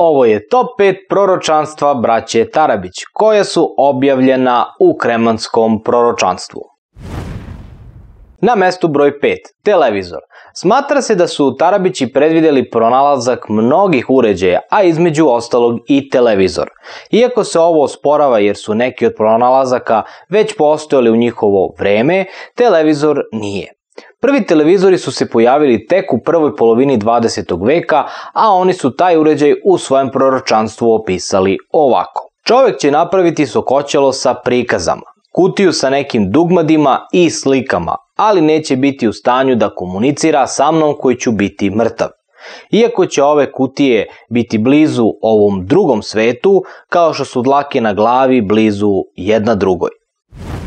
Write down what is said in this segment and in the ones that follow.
Ovo je top 5 proročanstva braće Tarabić, koja su objavljena u kremanskom proročanstvu. Na mestu broj 5. Televizor. Smatra se da su Tarabići predvideli pronalazak mnogih uređaja, a između ostalog i televizor. Iako se ovo osporava jer su neki od pronalazaka već postojali u njihovo vreme, televizor nije. Prvi televizori su se pojavili tek u prvoj polovini 20. veka, a oni su taj uređaj u svojem proročanstvu opisali ovako. Čovek će napraviti sokoćelo sa prikazama, kutiju sa nekim dugmadima i slikama, ali neće biti u stanju da komunicira sa mnom koji ću biti mrtav. Iako će ove kutije biti blizu ovom drugom svetu, kao što su dlake na glavi blizu jedna drugoj.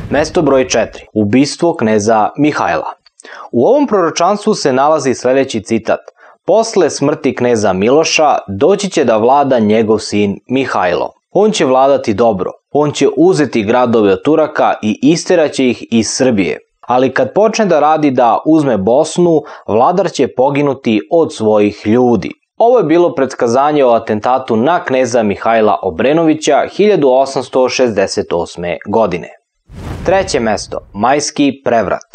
Mesto broj 4. Ubistvo kneza Mihajla. U ovom proročanstvu se nalazi sledeći citat. Posle smrti kneza Miloša doći će da vlada njegov sin Mihajlo. On će vladati dobro, on će uzeti gradove od Turaka i isteraće ih iz Srbije. Ali kad počne da radi da uzme Bosnu, vladar će poginuti od svojih ljudi. Ovo je bilo predskazanje o atentatu na kneza Mihajla Obrenovića 1868. godine. Treće mesto, Majski prevrat.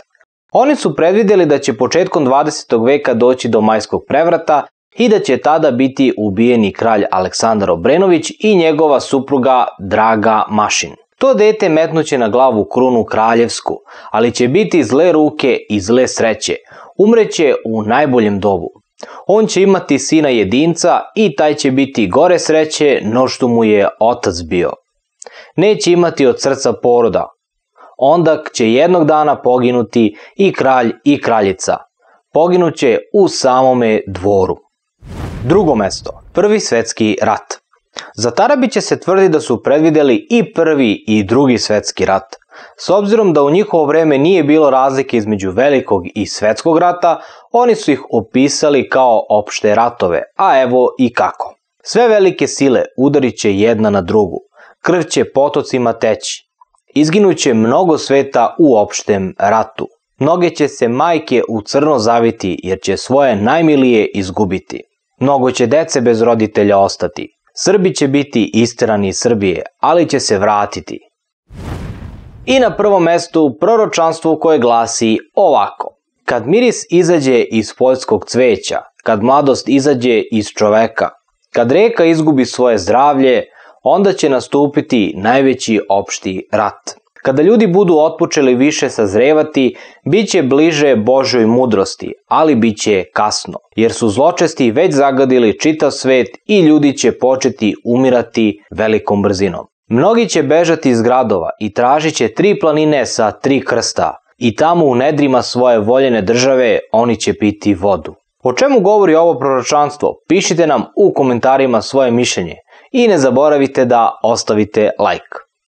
Oni su predvideli da će početkom 20. veka doći do majskog prevrata i da će tada biti ubijeni kralj Aleksandar Obrenović i njegova supruga Draga Mašin. To dete metnuće na glavu krunu kraljevsku, ali će biti zle ruke i zle sreće. Umreće u najboljem dobu. On će imati sina jedinca i taj će biti gore sreće no što mu je otac bio. Neće imati od srca poroda, onda će jednog dana poginuti i kralj i kraljica. Poginuće u samome dvoru. Drugo mesto, Prvi svetski rat. Za Tarabiće se tvrdi da su predvideli i prvi i drugi svetski rat. S obzirom da u njihovo vreme nije bilo razlike između velikog i svetskog rata, oni su ih opisali kao opšte ratove, a evo i kako. Sve velike sile udarit će jedna na drugu, krv će potocima teći, izginuće mnogo sveta u opštem ratu. Mnoge će se majke u crno zaviti jer će svoje najmilije izgubiti. Mnogo će dece bez roditelja ostati. Srbi će biti isterani iz Srbije, ali će se vratiti. I na prvom mestu proročanstvo koje glasi ovako. Kad miris izađe iz poljskog cveća, kad mladost izađe iz čoveka, kad reka izgubi svoje zdravlje, onda će nastupiti najveći opšti rat. Kada ljudi budu otpočeli više sazrevati, bit će bliže Božoj mudrosti, ali bit će kasno, jer su zločesti već zagadili čitav svet i ljudi će početi umirati velikom brzinom. Mnogi će bežati iz gradova i tražit će tri planine sa tri krsta, i tamo u nedrima svoje voljene države oni će piti vodu. O čemu govori ovo proročanstvo? Pišite nam u komentarima svoje mišljenje i ne zaboravite da ostavite like.